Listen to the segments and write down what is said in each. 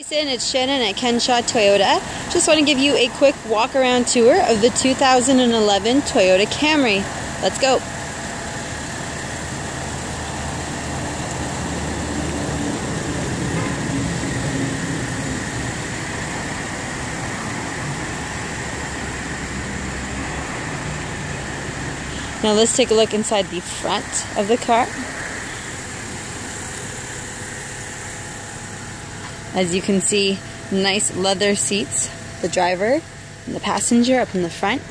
Jason, it's Shannon at Ken Shaw Toyota. Just want to give you a quick walk around tour of the 2011 Toyota Camry. Let's go. Now let's take a look inside the front of the car. As you can see, nice leather seats, the driver and the passenger up in the front.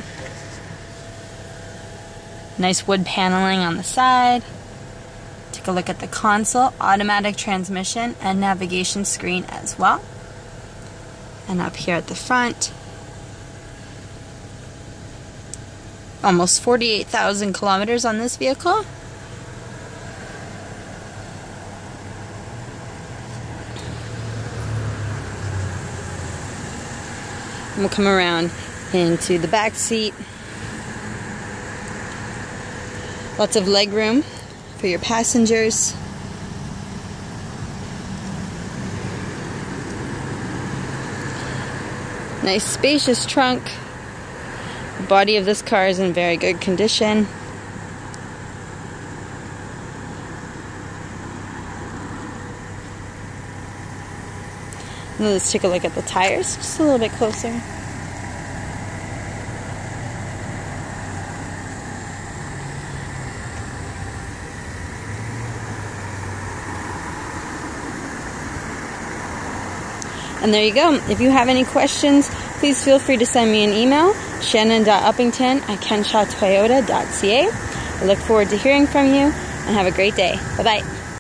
Nice wood paneling on the side. Take a look at the console, automatic transmission and navigation screen as well. And up here at the front, almost 48,000 kilometers on this vehicle. And we'll come around into the back seat. Lots of leg room for your passengers. Nice spacious trunk. The body of this car is in very good condition. Let's take a look at the tires just a little bit closer. And there you go. If you have any questions, please feel free to send me an email, shannon.uppington at kenshawtoyota.ca. I look forward to hearing from you and have a great day. Bye bye.